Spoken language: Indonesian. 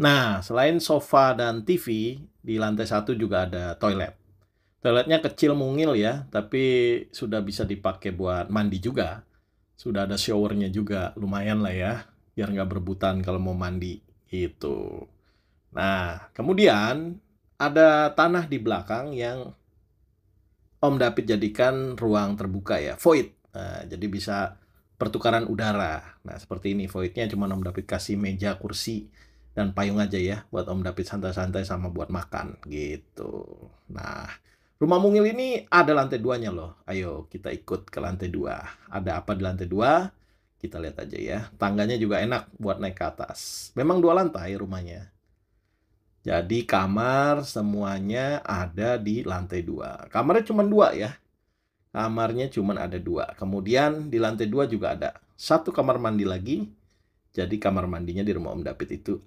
Nah, selain sofa dan TV, di lantai satu juga ada toilet. Toiletnya kecil mungil ya, tapi sudah bisa dipakai buat mandi juga. Sudah ada showernya juga, lumayan lah ya, biar nggak berebutan kalau mau mandi gitu. Nah, kemudian ada tanah di belakang yang Om David jadikan ruang terbuka ya, void. Nah, jadi bisa pertukaran udara. Nah, seperti ini voidnya cuma Om David kasih meja, kursi, dan payung aja ya buat Om David santai-santai sama buat makan gitu. Nah, rumah mungil ini ada lantai duanya loh. Ayo kita ikut ke lantai dua. Ada apa di lantai dua? Kita lihat aja ya. Tangganya juga enak buat naik ke atas. Memang dua lantai rumahnya. Jadi kamar semuanya ada di lantai dua. Kamarnya cuma dua ya. Kamarnya cuma ada dua. Kemudian di lantai dua juga ada satu kamar mandi lagi. Jadi kamar mandinya di rumah Om David itu